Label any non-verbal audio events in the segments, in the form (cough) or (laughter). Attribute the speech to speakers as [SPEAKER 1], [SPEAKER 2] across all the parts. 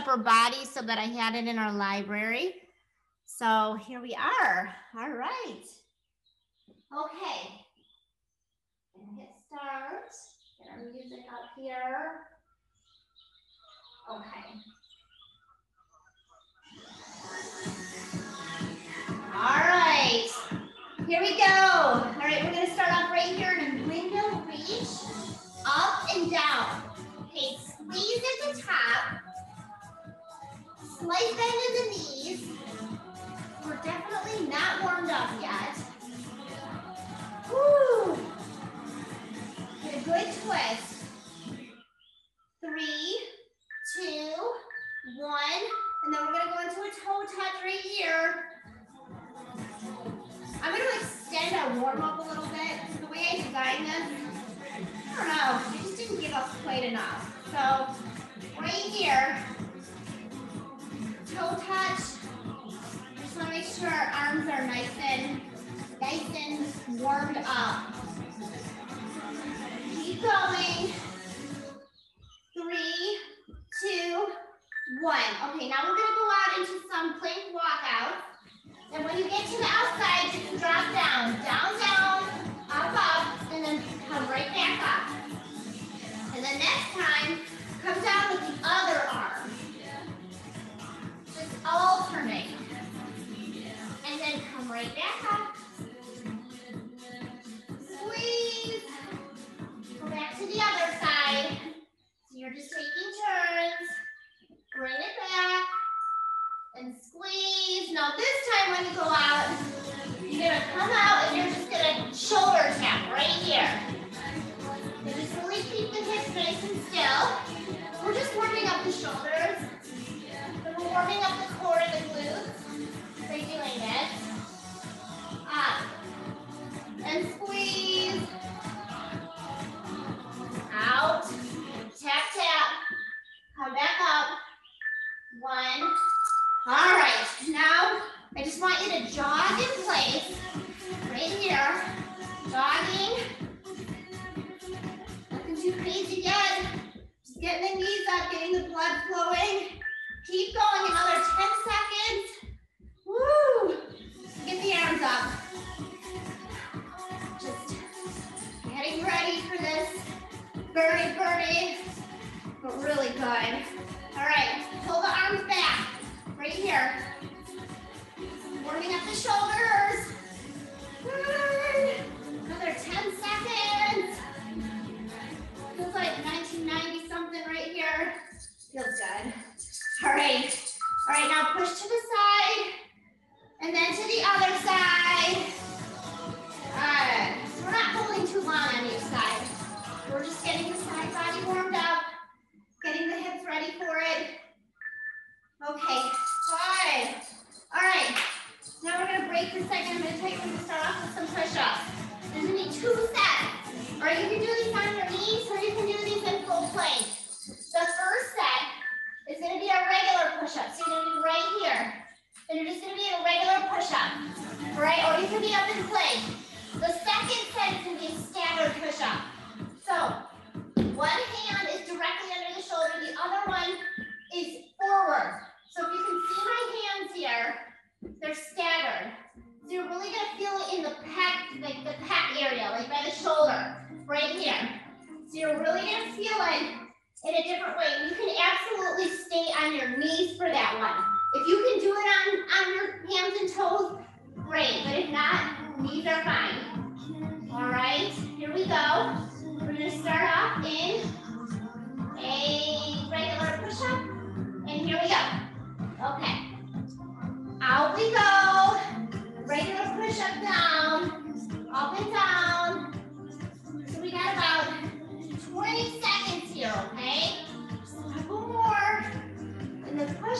[SPEAKER 1] upper body so that I had it in our library. So here we are. All right. Okay. Hit start. Get our music up here. Okay. All right. Here we go. All right, we're gonna start off right here in window reach, up and down. Okay, squeeze at the top, slight bend in the knees. We're definitely not warmed up yet. Woo! Get a good twist. Three, two, one, and then we're gonna go into a toe touch right here. I'm gonna extend our warm up a little bit. The way I designed this, I don't know, it just didn't give us quite enough. So right here, toe touch. Just wanna make sure our arms are nice and nice and warmed up. Keep going. Three, two, one. Okay, now we're gonna go out into some plank walkouts. And when you get to the outside, you can drop down, down, down, up, up, and then come right back up. And the next time, come down with the other arm.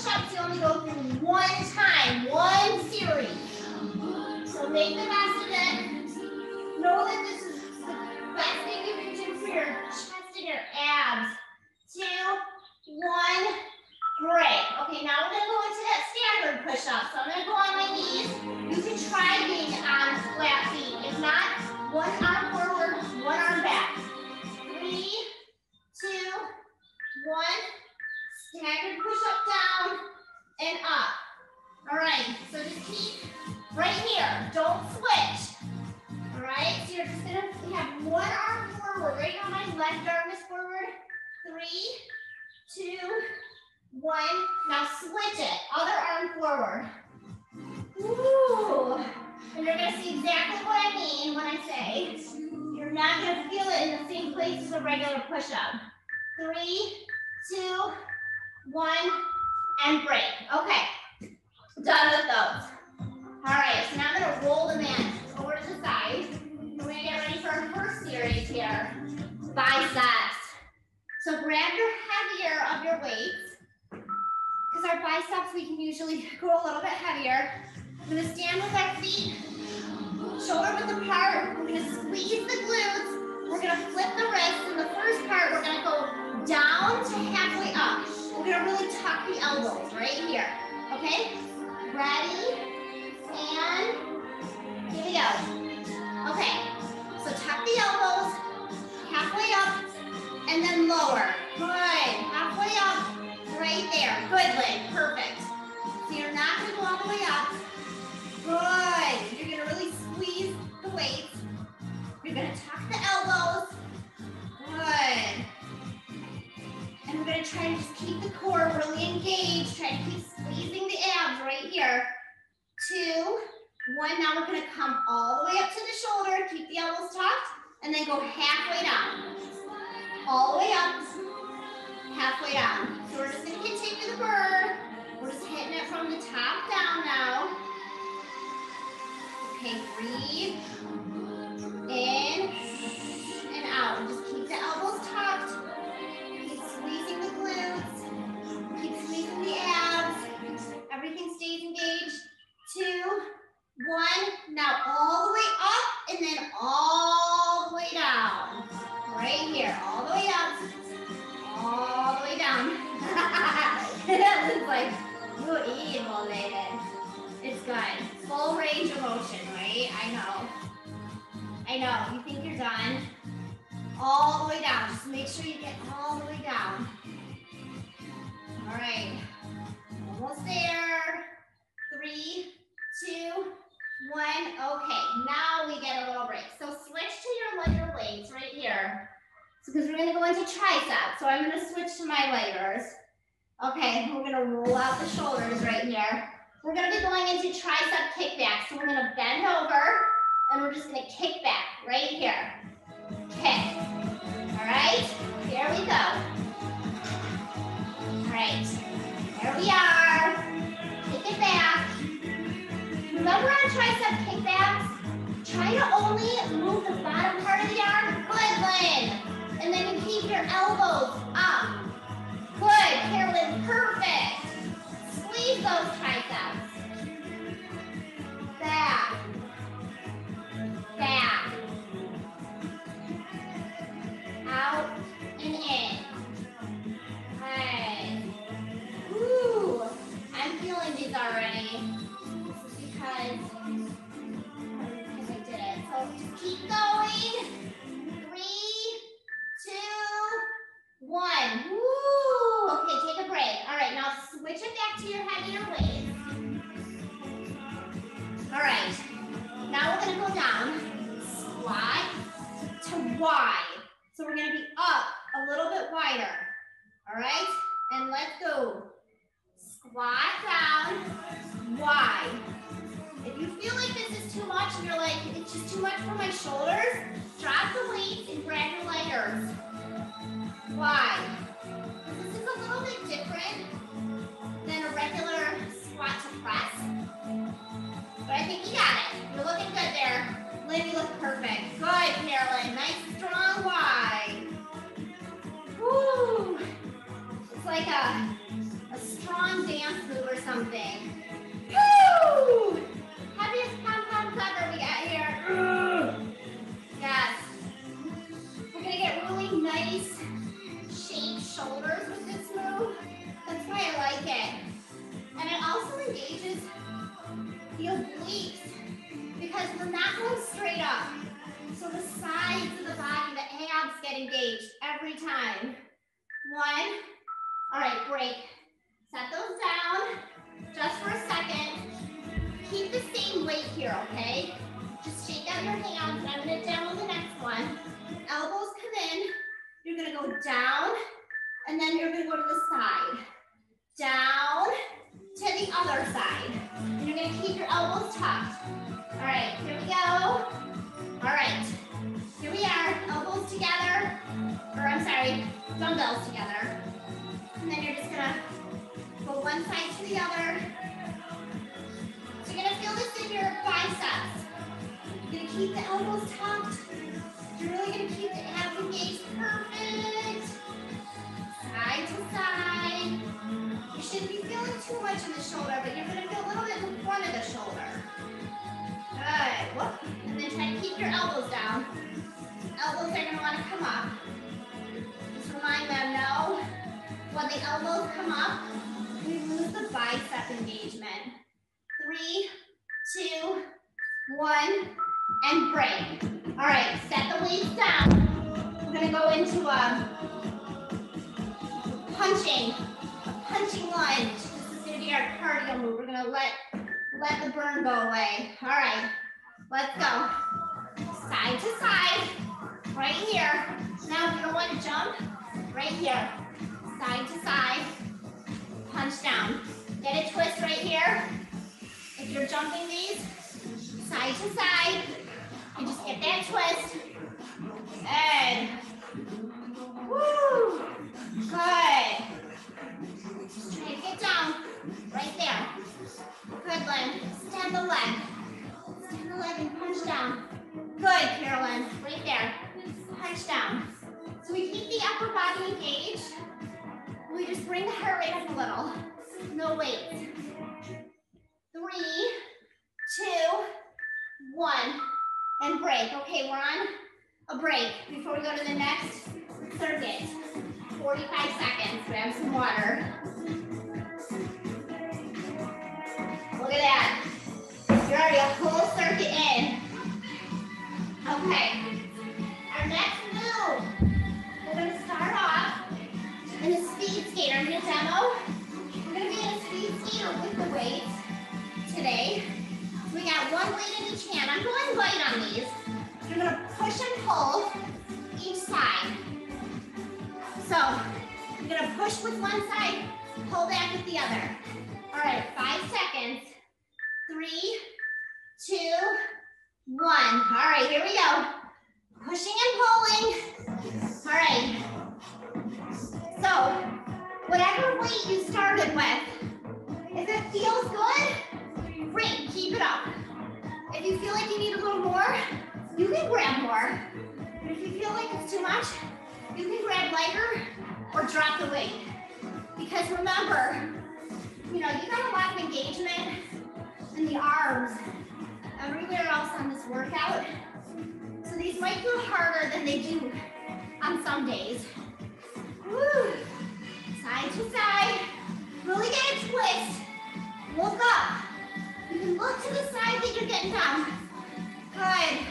[SPEAKER 1] And you only go through one time, one series. So make the best of it. Know that this is the best thing you can do for your chest and your abs. Two, one, great. Okay, now we're gonna go into that standard push-up. So I'm gonna go on my knees. You can try being on flat feet. If not, one arm forward, one arm back. Three, two, one, Staggered push-up down and up. All right, so just keep right here. Don't switch. All right, so you're just gonna have one arm forward. Right now my left arm is forward. Three, two, one. Now switch it. Other arm forward. Ooh. And you're gonna see exactly what I mean when I say you're not gonna feel it in the same place as a regular push-up. Three, two, one, and break. Okay, done with those. All right, so now I'm gonna roll the mat over to the side. We're gonna get ready for our first series here, biceps. So grab your heavier of your weights, because our biceps, we can usually (laughs) go a little bit heavier. I'm gonna stand with our feet shoulder width apart. We're gonna squeeze the glutes. We're gonna flip the wrists. In the first part, we're gonna go down to halfway up. We're gonna really tuck the elbows right here. Okay? Ready? And here we go. Okay. So tuck the elbows, halfway up, and then lower. Good. Halfway up, right there. Good, Lynn. Perfect. So you're not gonna go all the way up. Good. You're gonna really squeeze the weights. You're gonna tuck the elbows. Good. We're gonna try to just keep the core really engaged. Try to keep squeezing the abs right here. Two, one. Now we're gonna come all the way up to the shoulder. Keep the elbows tucked. And then go halfway down. All the way up, halfway down. So we're just gonna continue the burn. We're just hitting it from the top down now. Okay, breathe. In and out. Just keep the elbows tucked. Glutes. Keep squeezing the abs. Everything stays engaged. Two, one. Now all the way up and then all the way down. Right here. All the way up. All the way down. (laughs) that looks like you evil, lady. It's good. Full range of motion, right? I know. I know. You think you're done? All the way down. Just make sure you get all the way down. All right. Almost there. Three, two, one. Okay. Now we get a little break. So switch to your lighter weights right here. Because we're going to go into triceps. So I'm going to switch to my lighters. Okay. We're going to roll out the shoulders right here. We're gonna be going into tricep kickback. So we're gonna bend over and we're just gonna kick back right here. Kick. All right, here we go. Right, here we are. Kick it back. Remember on tricep kickbacks, try to only move the bottom part of the arm. Good, Lynn. And then you keep your elbows up. Good, Carolyn, perfect. Squeeze those triceps. Back. One. Woo. Okay, take a break. All right, now switch it back to your heavier weights. All right, now we're gonna go down, squat to wide. So we're gonna be up a little bit wider. All right, and let's go. Squat down, wide. If you feel like this is too much and you're like, it's just too much for my shoulders, drop the weights and grab your Wide. This is a little bit different than a regular squat to press. But I think you got it. You're looking good there. Lynn, you look perfect. Good, Carolyn. Nice, strong wide. Woo! It's like a, a strong dance move or something. Woo! The obliques because we're not going straight up. So the sides of the body, the abs get engaged every time. One, All right, break. Set those down just for a second. Keep the same weight here, okay? Just shake out your hands. I'm gonna demo the next one. Elbows come in. You're gonna go down, and then you're gonna go to the side. Down to the other side. And you're gonna keep your elbows tucked. All right, here we go. All right, here we are, elbows together, or I'm sorry, dumbbells together. And then you're just gonna go one side to the other. So you're gonna feel this in your biceps. You're gonna keep the elbows tucked. Much in the shoulder, but you're gonna feel a little bit in front of the shoulder. Good. Whoop. And then try to keep your elbows down. Elbows are gonna wanna come up. Just remind them, no. When the elbows come up, we lose the bicep engagement. Three, two, one, and break. All right, set the weights down. We're gonna go into a punching, a punching lunge. Our cardio move. We're gonna let, let the burn go away. All right, let's go. Side to side, right here. Now if you don't wanna jump, right here. Side to side, punch down. Get a twist right here. If you're jumping these, side to side, and just get that twist. And, Woo. Good. Just try to get down right there. Good, Lynn. Stand the leg. Stand the leg and punch down. Good, Carolyn. Right there. Punch down. So we keep the upper body engaged. We just bring the heart rate up a little. No weight. Three, two, one, and break. Okay, we're on a break before we go to the next circuit. 45 seconds, grab some water. Okay, our next move, we're gonna start off in a speed skater. I'm gonna demo. We're gonna be in a speed skater with the weights today. We got one weight in each hand. I'm going light on these. You're gonna push and pull each side. So you're gonna push with one side, pull back with the other. All right, five seconds. Three, two, one. All right, here we go. Pushing and pulling. All right. So whatever weight you started with, if it feels good, great, keep it up. If you feel like you need a little more, you can grab more. But if you feel like it's too much, you can grab lighter or drop the weight. Because remember, you know, you got a lot of engagement in the arms, everywhere else on this workout. So these might feel harder than they do on some days. Woo. Side to side. Really get a twist. Look up. You can look to the side that you're getting down. Good.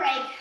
[SPEAKER 1] break.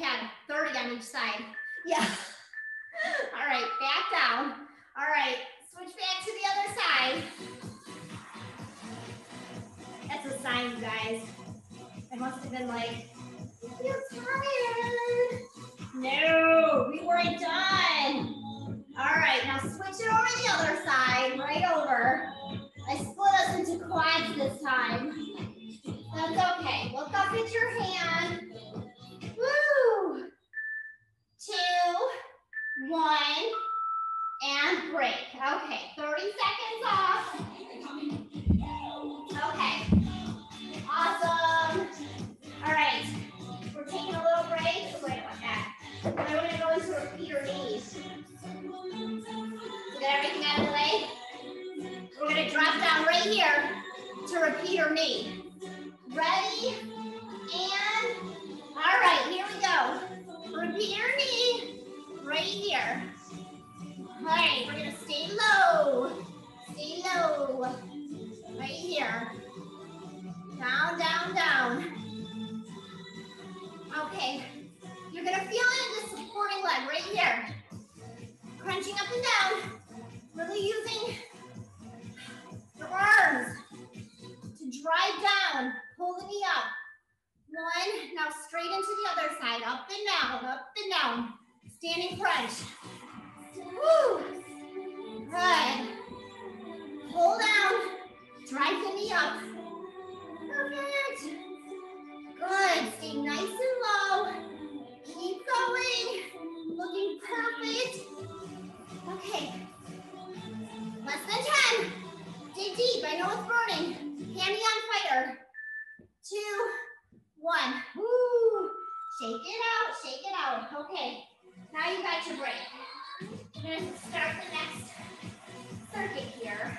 [SPEAKER 1] Had 30 on each side. (laughs) Yeah. All right, back down. All right, switch back to the other side. That's a sign, guys. I must have been like, feel tired. No, we weren't done. All right, now switch it over to the other side, right over. I split us into quads this time. That's okay. Look up at your hand. Two, one, and break. Okay, 30 seconds off. Okay, awesome. All right, we're taking a little break. Wait, what that? We're gonna go into repeater knees. Get everything out of the way. We're gonna drop down right here to repeater knee. Ready? And, all right, here we go. Repeater knee right here. All right, we're gonna stay low. Stay low. Right here. Down, down, down. Okay, you're gonna feel it in the supporting leg right here. Crunching up and down. Really using your arms to drive down. Pull the knee up. Straight into the other side. Up and down, up and down. Standing crunch. Woo! Good. Pull down. Drive the knee up. Perfect. Good. Stay nice and low. Keep going. Looking perfect. Okay. Less than 10. Dig deep. I know it's burning. Handy on fire. Two, one. Woo. Shake it out. Shake it out. Okay. Now you got your break. Going to start the next circuit here.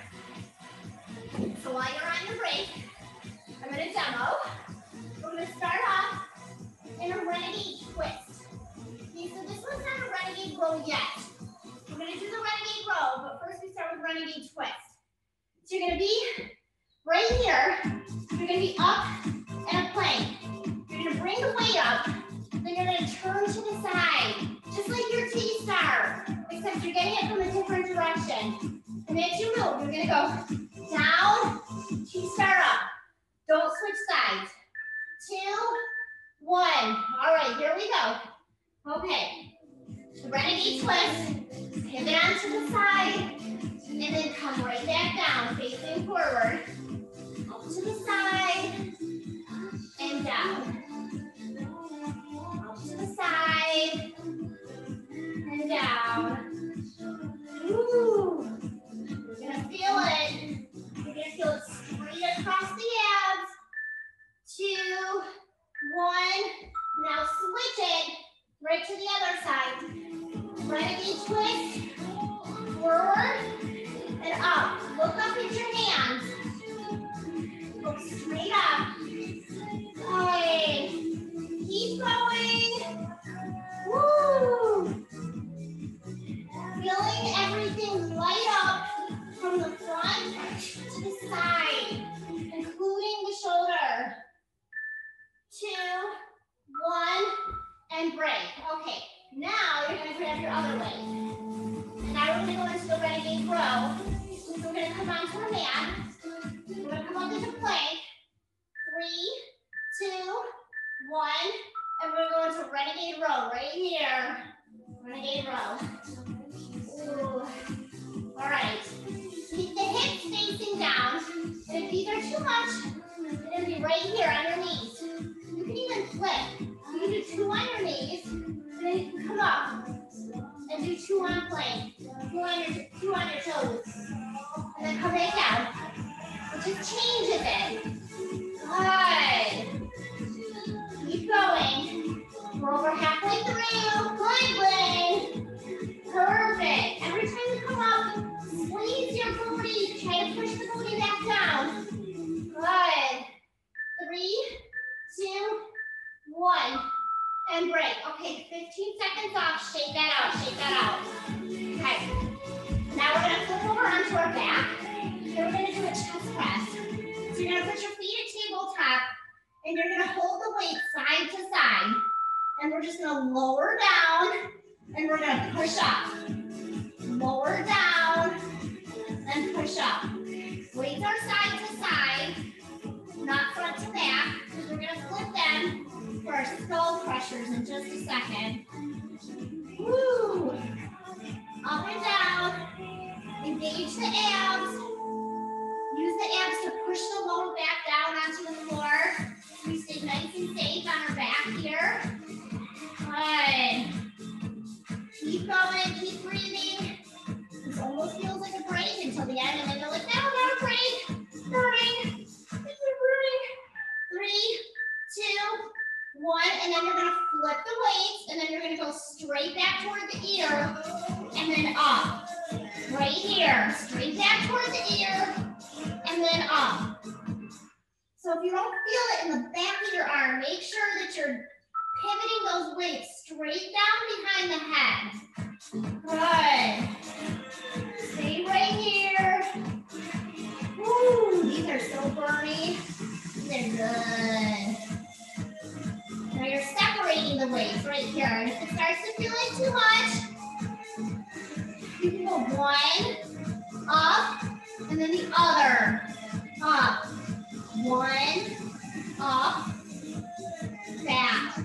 [SPEAKER 1] So while you're on your break, I'm going to demo. We're to start off in a renegade twist. Okay, so this one's not a renegade row yet. We're going to do the renegade row, but first we start with renegade twist. So you're going to be right here. You're going to be up and a plank. You're to bring the weight up. Then you're to turn to the side, just like your T-star, except you're getting it from a different direction. And as you move, you're to go down, T-star up. Don't switch sides. Two, one. All right, here we go. Okay. Renegade twist. Pivot onto the side. And then come right back down, facing forward. Up to the side. Down. Make sure that you're pivoting those weights straight down behind the head. Good. Stay right here. Woo, these are so funny. They're good. Now you're separating the weights right here. And if it starts to feel like too much, you can go one up and then the other up. One up back,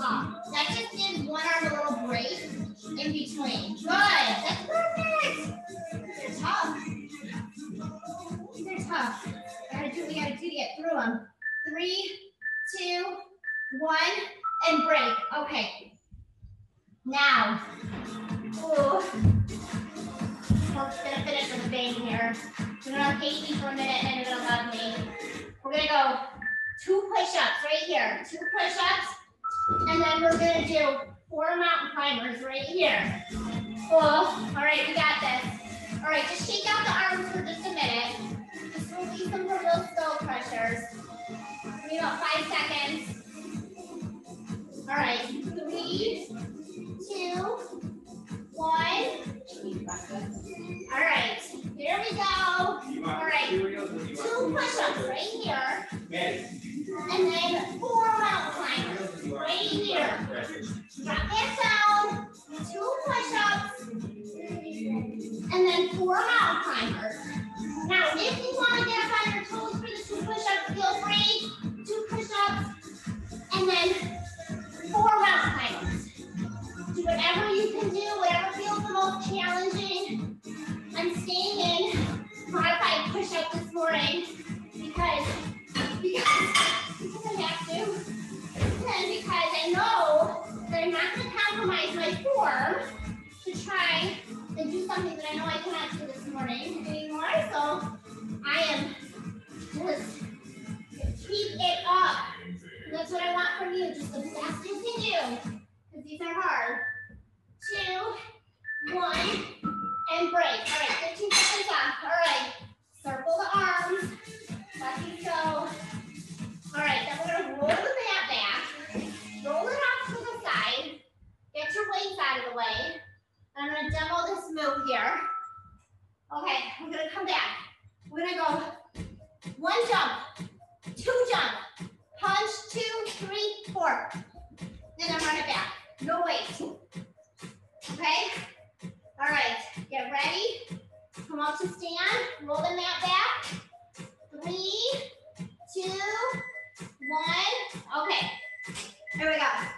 [SPEAKER 1] up. That just did one arm a little break in between. Good, that's perfect. They're tough. They're tough. Gotta do what we gotta do to get through them. Three, two, one, and break. Okay. Now, ooh, we're gonna finish this thing here. You're gonna hate me for a minute and you're gonna love me. We're gonna go two push-ups right here, two push-ups, and then we're gonna do four mountain climbers right here. Cool, all right, we got this. All right, just shake out the arms for just a minute. Just release them from those skull crushers. Give me about five seconds. All right, three, two, one. All right, here we go. All right, two push-ups right here. And then four Here we go.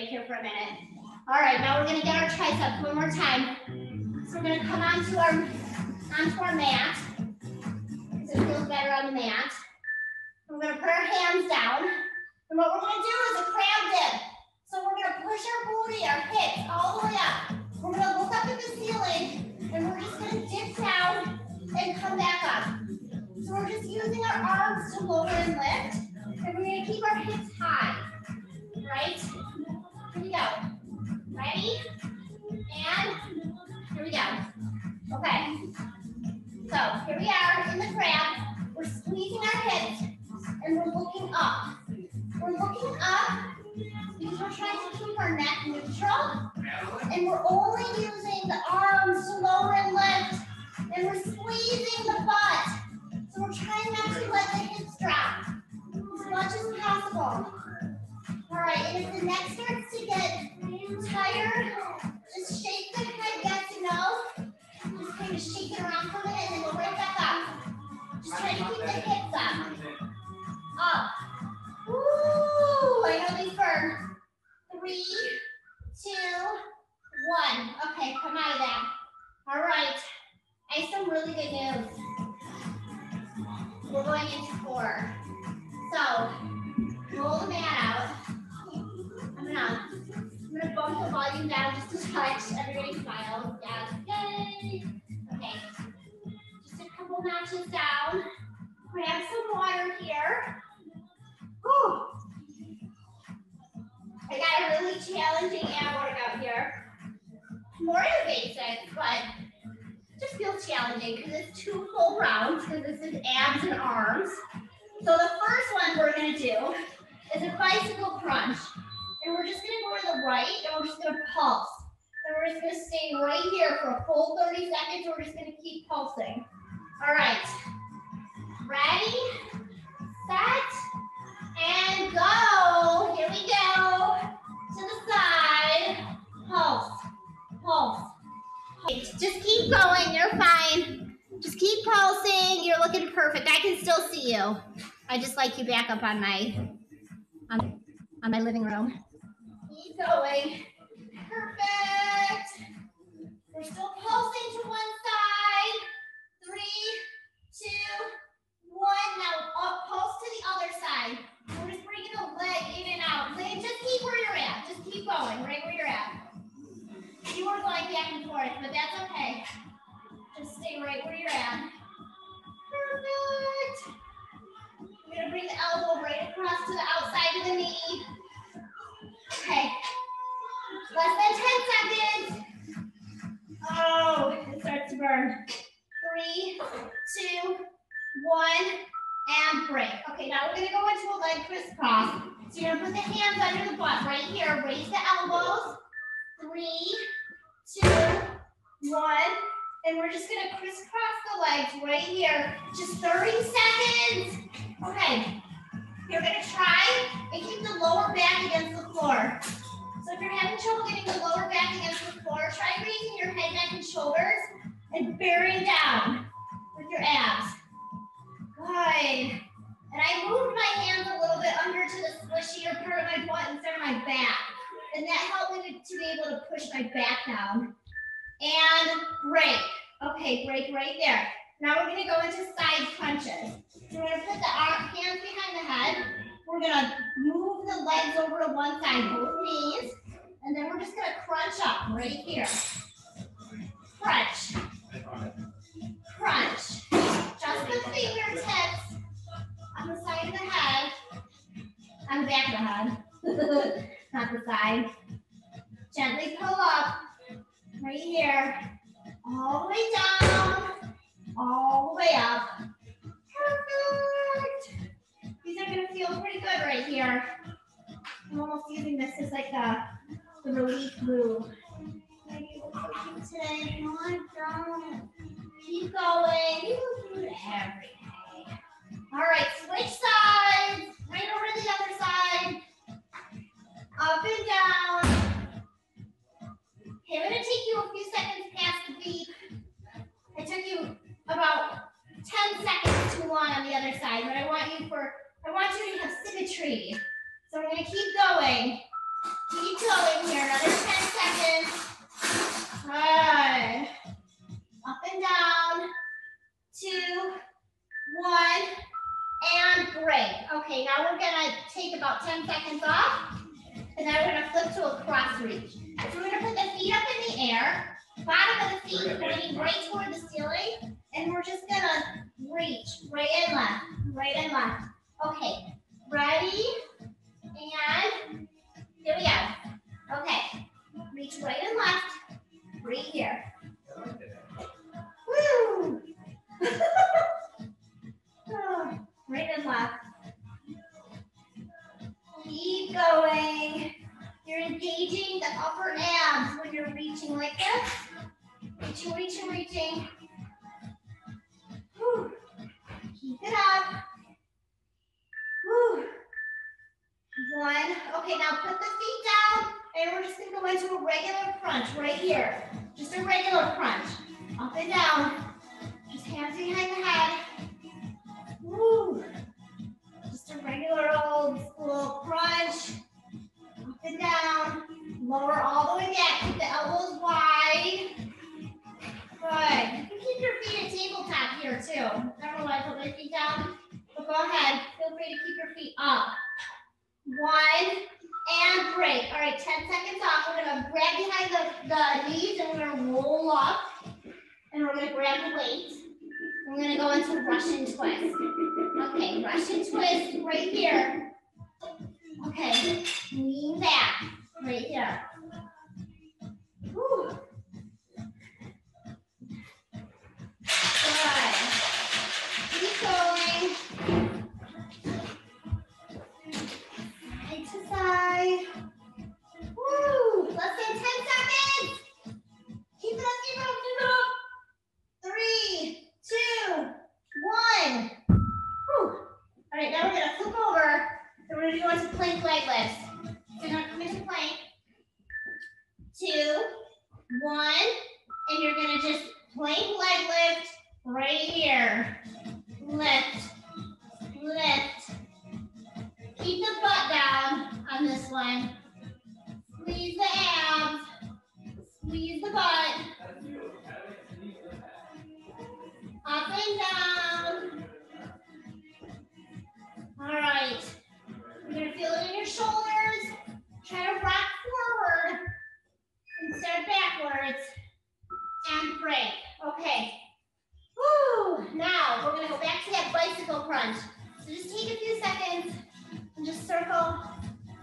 [SPEAKER 1] Break here for a minute. All right, now we're gonna get our triceps one more time. So we're gonna come onto our onto our mat. So it feels better on the mat. We're gonna put our hands down. And what we're gonna do is a crab dip. So we're gonna push our booty, our hips all the way up. We're gonna look up at the ceiling and we're just gonna dip down and come back up. So we're just using our arms to lower and lift. And we're gonna keep our hips high. Right? We go. Ready? And here we go. Okay. So here we are in the crab. We're squeezing our hips and we're looking up. We're looking up because we're trying to keep our neck neutral. And we're only using the arms to lower and lift. And we're squeezing the butt. So we're trying not to let the hips drop as much as possible. All right, and if the neck starts to get tired, just shake the head yes and no. Just kind of shake it around for a minute and then go right back up. Just try to keep the hips up. Up. Woo! I know these burn. Three, two, one. Okay, come out of that. All right. I have some really good news. We're going into four. So, roll the mat out the volume down just a touch. Everybody smile. Yes, yay. Okay, just a couple matches down. Grab some water here. Whew. I got a really challenging ab workout here. More is but just feels challenging because it's two full rounds because this is abs and arms. So the first one we're gonna do is a bicycle crunch. And we're just gonna go to the right and we're just gonna pulse. And we're just gonna stay right here for a full 30 seconds. We're just gonna keep pulsing. All right. Ready, set, and go. Here we go. To the side. Pulse, pulse. pulse. Just keep going, you're fine. Just keep pulsing, you're looking perfect. I can still see you. I just like you back up on my, on, on my living room going. Perfect. We're still pulsing to one side. Three, two, one. Now up, pulse to the other side. We're just bringing the leg in and out. Leg, just keep where you're at. Just keep going right where you're at. You were going back and forth, but that's okay. Just stay right where you're at. way up. Perfect. These are gonna feel pretty good right here. I'm almost using this as like a the relief move. right here. Here. Lift, lift. Keep the butt down on this one. Squeeze the abs. Squeeze the butt. Up and down. All right. You're gonna feel it in your shoulders. Try to rock forward instead of backwards. And break. Okay. Now we're gonna go back to that bicycle crunch. So just take a few seconds and just circle,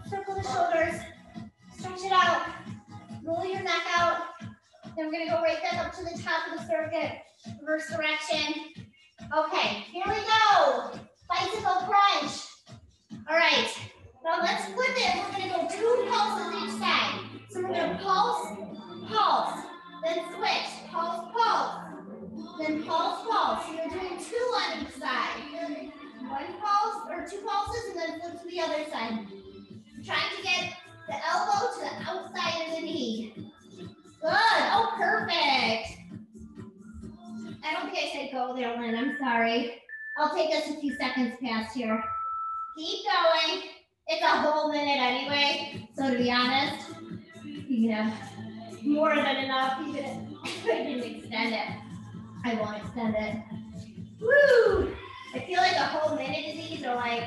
[SPEAKER 1] circle the shoulders, stretch it out, roll your neck out. Then we're gonna go right back up to the top of the circuit, reverse direction. Okay, here we go. Bicycle crunch. All right, now let's flip it. We're gonna go two pulses each side. So we're gonna pulse, pulse, then switch, pulse, pulse, then pulse, pulse. You're doing two on each side. One pulse or two pulses and then flip to the other side. Trying to get the elbow to the outside of the knee. Good. Oh, perfect. I don't think I said go there, Lynn. I'm sorry. I'll take us a few seconds past here. Keep going. It's a whole minute anyway. So to be honest, you know, more than enough. Even if I extend it, I won't extend it. Woo! I feel like a whole minute of these are like,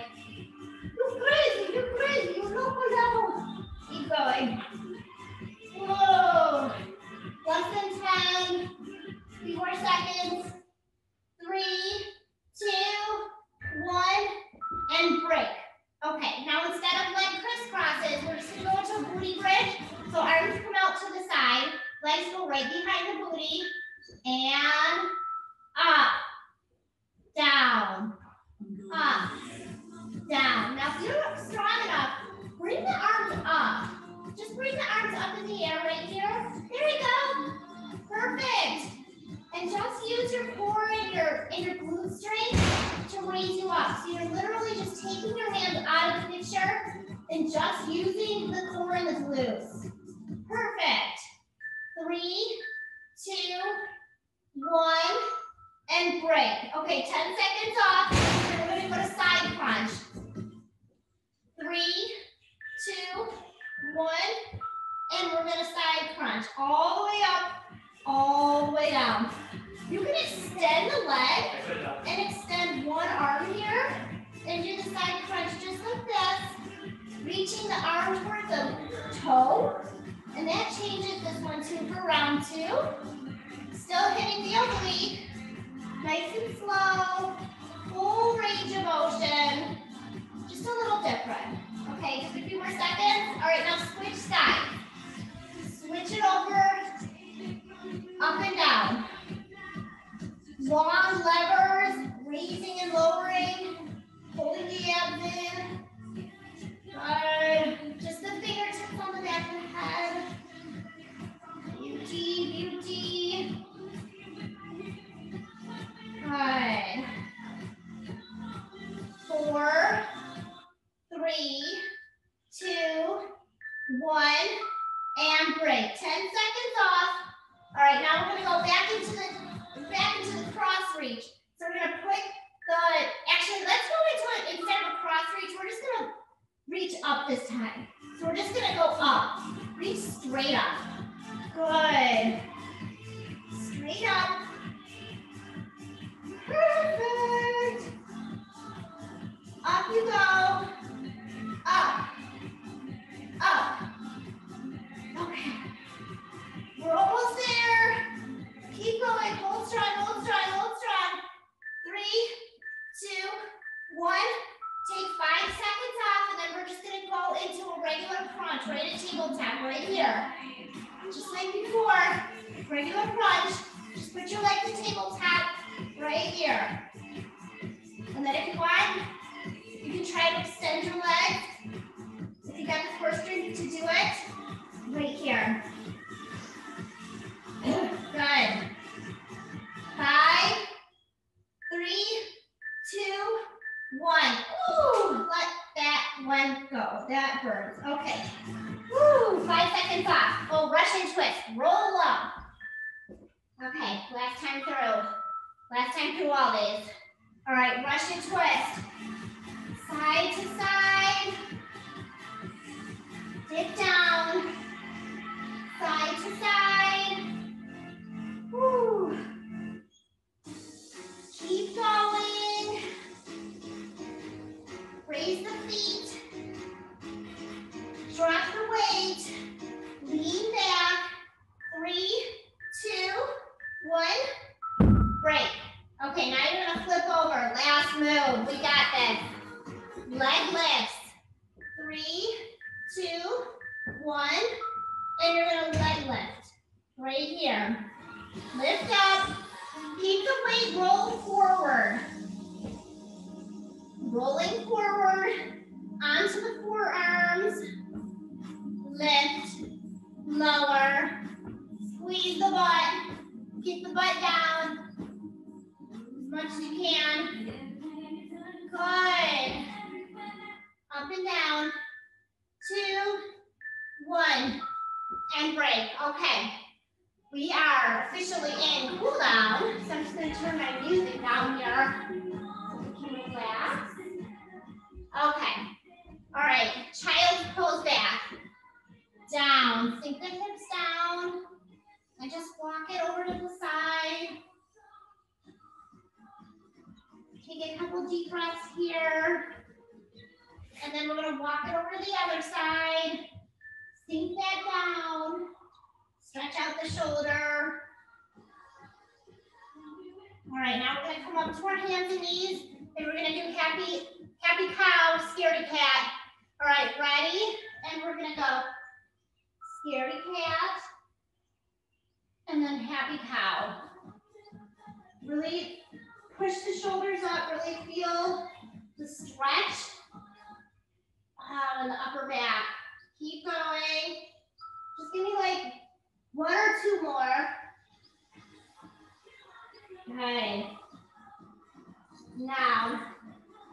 [SPEAKER 1] nice and slow, full range of motion, just a little different. Okay, just a few more seconds. All right, now switch sides. Switch it over, up and down. Long levers, raising and lowering, holding the abs in. Just the fingertips on the back of the head. Beauty, beauty. Good. Four, three, two, one, and break. 10 seconds off. All right, now we're gonna go back into the back into the cross reach. So we're gonna put the actually let's go into it instead of a cross reach, we're just gonna reach up this time. So we're just gonna go up. Reach straight up. Good. Straight up. Perfect. Up you go. Up. Up. Okay. We're almost there. Keep going. Hold strong, hold strong, hold strong. Three, two, one. Take five seconds off, and then we're just gonna go into a regular crunch, right at tabletop, right here. Just like before, regular crunch. Just put your leg to tabletop right here. And then if you want, you can try to extend your legs. If you got the core strength to do it, right here. Good. Five, three, two, one. Ooh, let that one one, go. That burns. Okay. Woo, five seconds off. Oh, Russian twist. Roll up. Okay, last time through. Last time through all these. All right, Russian twist. Side to side. Dip down. Side to side. Woo. Keep going. Raise the feet. Drop the weight. Lean back. Three, two, one. Break. Okay, now you're gonna flip over. Last move. We got this. Leg lifts. Three, two, one. And you're gonna leg lift. Right here. Lift up. Keep the weight roll forward. Rolling forward onto the forearms. Lift, lower, squeeze the butt, keep the butt down much as you can. Good. Up and down. Two, one, and break. Okay. We are officially in cool down. So I'm just going to turn my music down here we. Okay. All right. Child's pose back. Down. Sink the hips down. And just walk it over to the side. Take a couple deep breaths here. And then we're going to walk it over to the other side. Sink that down. Stretch out the shoulder. All right, now we're gonna come up to our hands and knees, and we're gonna do happy, happy cow, scaredy cat. All right, ready? And we're gonna go scaredy cat, and then happy cow. Really push the shoulders up, really feel the stretch uh, in the upper back. Keep going. Just give me like one or two more. Okay. Now,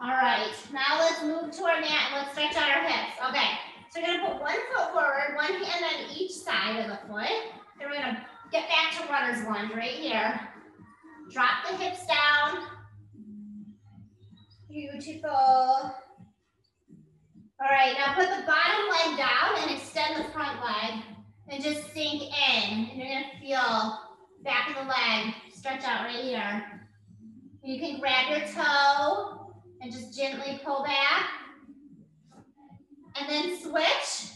[SPEAKER 1] all right. Now let's move to our mat and let's stretch out our hips. Okay. So we're gonna put one foot forward, one hand on each side of the foot. Then we're gonna get back to runner's lunge right here. Drop the hips down. Beautiful. All right, now put the bottom leg down and extend the front leg and just sink in. And you're gonna feel back of the leg stretch out right here. You can grab your toe and just gently pull back. And then switch.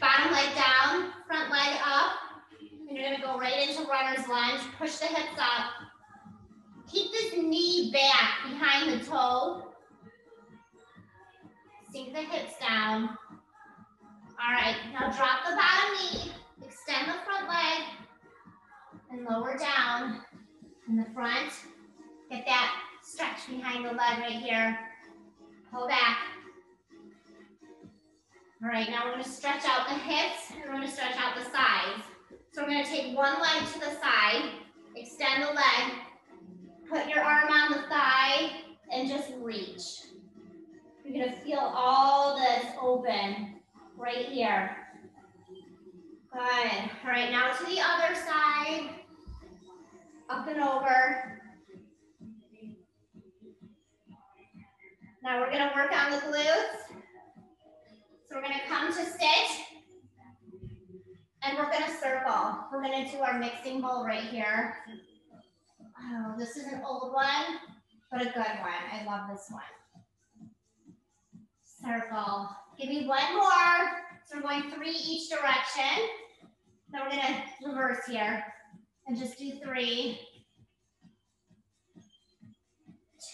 [SPEAKER 1] Bottom leg down, front leg up. And you're gonna go right into runner's lunge. Push the hips up. Keep this knee back behind the toe. Sink the hips down. All right, now drop the bottom knee, extend the front leg, and lower down in the front. Get that stretch behind the leg right here. Pull back. All right, now we're gonna stretch out the hips and we're gonna stretch out the sides. So we're gonna take one leg to the side, extend the leg, put your arm on the thigh, and just reach. You're gonna feel all this open right here. Good. All right, now to the other side. Up and over. Now we're gonna work on the glutes. So we're gonna come to sit. And we're gonna circle. We're gonna do our mixing bowl right here. This is an old one, but a good one. I love this one. Circle. Give me one more. So we're going three each direction. Then we're gonna reverse here and just do three,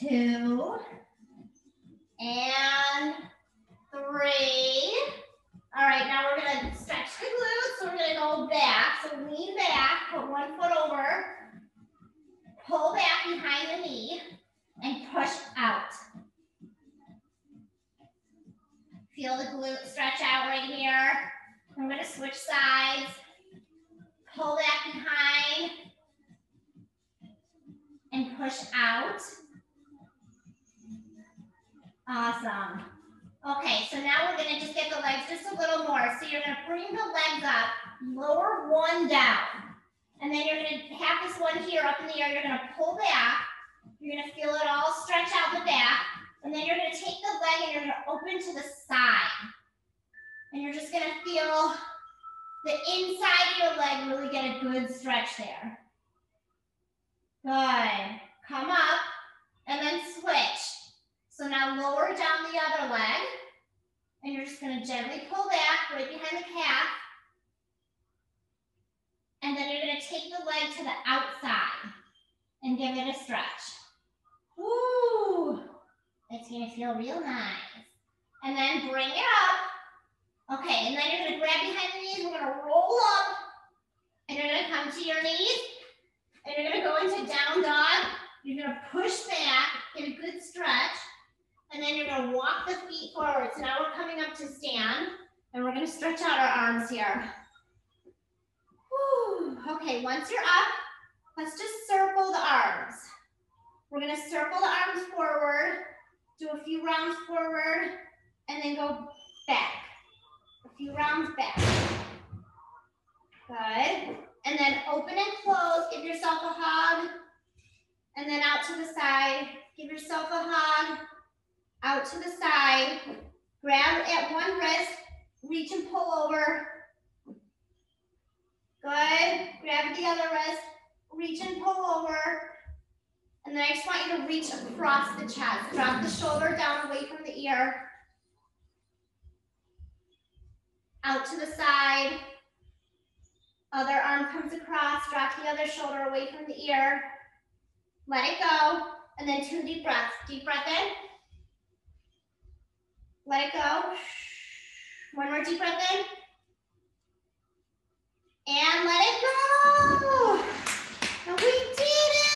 [SPEAKER 1] two, and three. All right, now we're gonna stretch the glutes. So we're gonna go back. So lean back, put one foot over, pull back behind the knee, and push out. Feel the glute stretch out right here. I'm gonna switch sides. Pull that behind. And push out. Awesome. Okay, so now we're gonna just get the legs just a little more. So you're gonna bring the legs up, lower one down. And then you're gonna have this one here up in the air. You're gonna pull back. You're gonna feel it all stretch out the back. And then you're gonna take the leg and you're gonna open to the side. And you're just gonna feel the inside of your leg really get a good stretch there. Good. Come up and then switch. So now lower down the other leg. And you're just gonna gently pull back right behind the calf. And then you're gonna take the leg to the outside and give it a stretch. Woo! It's gonna feel real nice. And then bring it up. Okay, and then you're gonna grab behind the knees. We're gonna roll up. And you're gonna come to your knees. And you're gonna go into down dog. You're gonna push back, get a good stretch. And then you're gonna walk the feet forward. So now we're coming up to stand. And we're gonna stretch out our arms here. Okay, once you're up, let's just circle the arms. We're gonna circle the arms forward, do a few rounds forward, and then go back. A few rounds back. Good. And then open and close, give yourself a hug. And then out to the side, give yourself a hug. Out to the side, grab at one wrist, reach and pull over. Good. Grab the other wrist, reach and pull over. And then I just want you to reach across the chest. Drop the shoulder down away from the ear. Out to the side. Other arm comes across. Drop the other shoulder away from the ear. Let it go. And then two deep breaths. Deep breath in. Let it go. One more deep breath in. And let it go. And we did it.